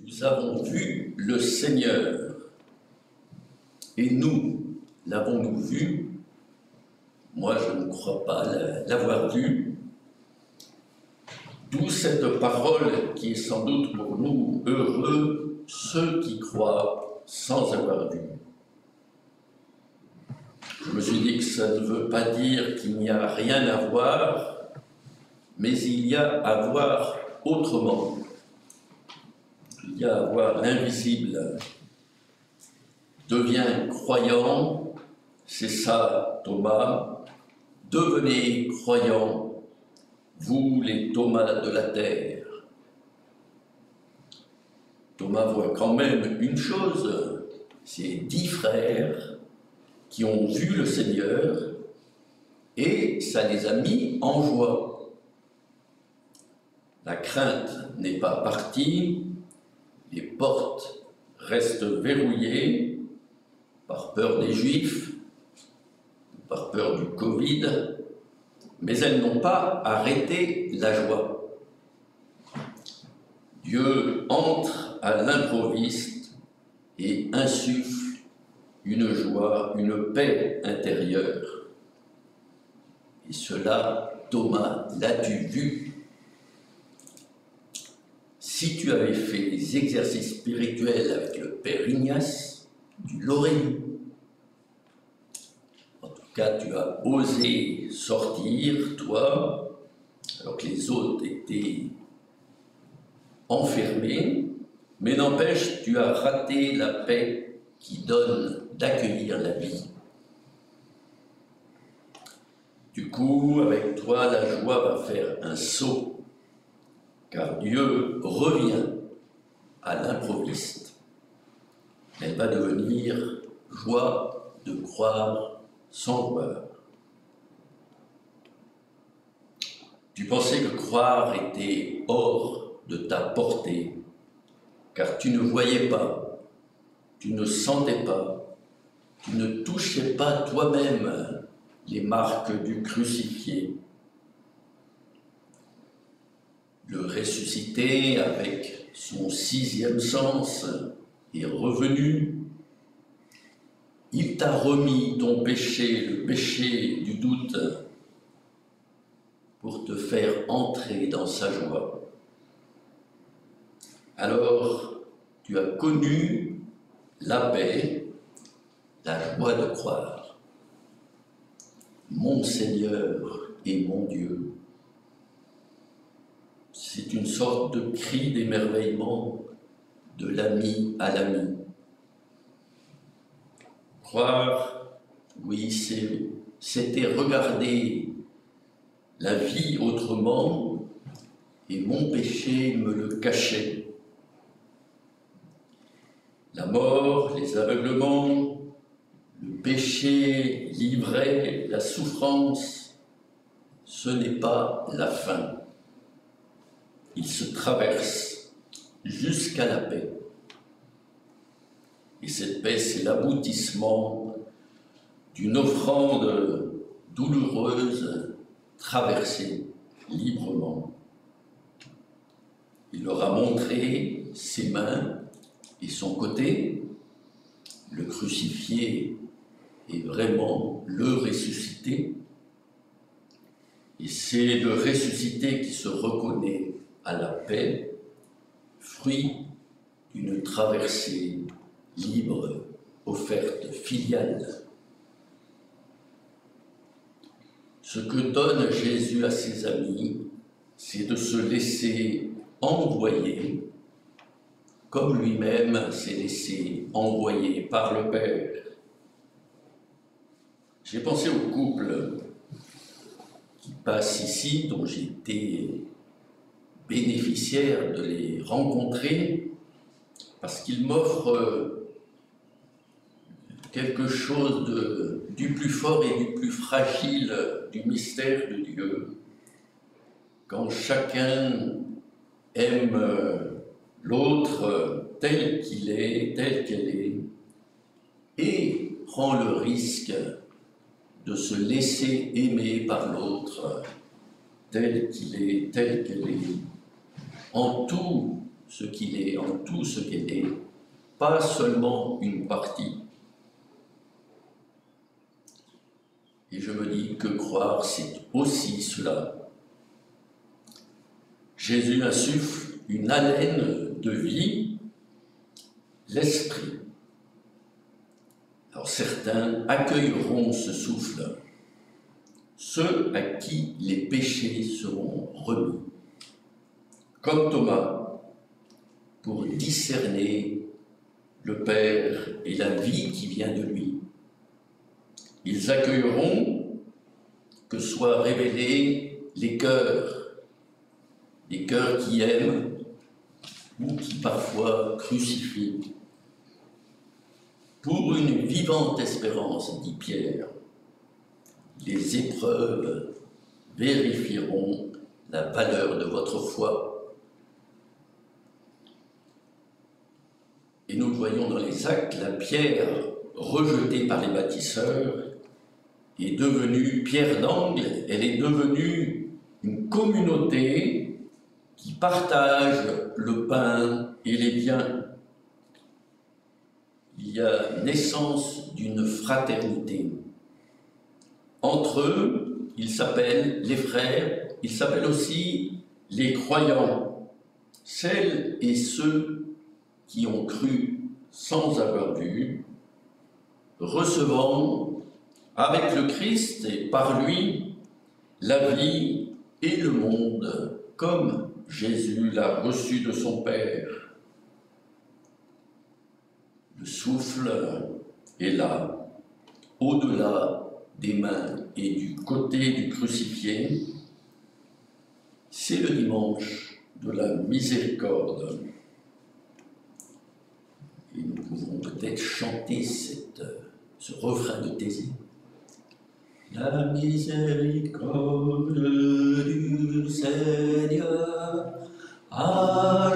Nous avons vu le Seigneur. Et nous, l'avons-nous vu? Moi, je ne crois pas l'avoir vu. D'où cette parole qui est sans doute pour nous heureux, ceux qui croient sans avoir vu. Je me suis dit que ça ne veut pas dire qu'il n'y a rien à voir, mais il y a à voir autrement. Il y a à voir l'invisible. Deviens croyant, c'est ça Thomas, devenez croyant, vous les Thomas de la terre. Thomas voit quand même une chose, c'est dix frères qui ont vu le Seigneur et ça les a mis en joie. La crainte n'est pas partie, les portes restent verrouillées par peur des Juifs, par peur du Covid, mais elles n'ont pas arrêté la joie. Dieu entre à l'improviste et insuffle une joie, une paix intérieure. Et cela, Thomas, l'as-tu vu? Si tu avais fait les exercices spirituels avec le Père Ignace, tu l'aurais. En tout cas, tu as osé sortir, toi, alors que les autres étaient enfermés, mais n'empêche, tu as raté la paix qui donne d'accueillir la vie. Du coup, avec toi, la joie va faire un saut, car Dieu revient à l'improviste. Elle va devenir joie de croire sans voir. Tu pensais que croire était hors de ta portée, car tu ne voyais pas, tu ne sentais pas, tu ne touchais pas toi-même les marques du crucifié. Le ressuscité, avec son sixième sens, est revenu. Il t'a remis ton péché, le péché du doute, pour te faire entrer dans sa joie. Alors, tu as connu la paix, la joie de croire. Mon Seigneur et mon Dieu. C'est une sorte de cri d'émerveillement de l'ami à l'ami. Croire, oui, c'était regarder la vie autrement et mon péché me le cachait. La mort, les aveuglements, le péché livré, la souffrance, ce n'est pas la fin. Il se traverse jusqu'à la paix. Et cette paix, c'est l'aboutissement d'une offrande douloureuse traversée librement. Il leur a montré ses mains et son côté. Le crucifié est vraiment le ressuscité. Et c'est le ressuscité qui se reconnaît à la paix, fruit d'une traversée libre, offerte filiale. Ce que donne Jésus à ses amis, c'est de se laisser envoyer, comme lui-même s'est laissé envoyer par le Père. J'ai pensé au couple qui passe ici, dont j'ai été bénéficiaire de les rencontrer, parce qu'ils m'offrent quelque chose du plus fort et du plus fragile du mystère de Dieu. Quand chacun aime l'autre tel qu'il est, tel qu'elle est, prend le risque de se laisser aimer par l'autre tel qu'il est, tel qu'elle est, en tout ce qu'il est, en tout ce qu'elle est, pas seulement une partie. Et je me dis que croire, c'est aussi cela. Jésus insuffle une haleine de vie, l'esprit. Alors certains accueilleront ce souffle, ceux à qui les péchés seront remis, comme Thomas, pour discerner le Père et la vie qui vient de lui. Ils accueilleront que soient révélés les cœurs, les cœurs qui aiment ou qui parfois crucifient. Pour une vivante espérance, dit Pierre, les épreuves vérifieront la valeur de votre foi. Et nous voyons dans les actes la pierre rejetée par les bâtisseurs est devenue pierre d'angle, elle est devenue une communauté qui partage le pain et les biens. Il y a naissance d'une fraternité. Entre eux, ils s'appellent les frères, ils s'appellent aussi les croyants, celles et ceux qui ont cru sans avoir vu, recevant avec le Christ et par lui la vie et le monde comme Jésus l'a reçu de son Père. Le souffle est là, au-delà des mains et du côté du crucifié. C'est le dimanche de la miséricorde. Et nous pouvons peut-être chanter ce refrain de Thésée. La miséricorde du Seigneur, à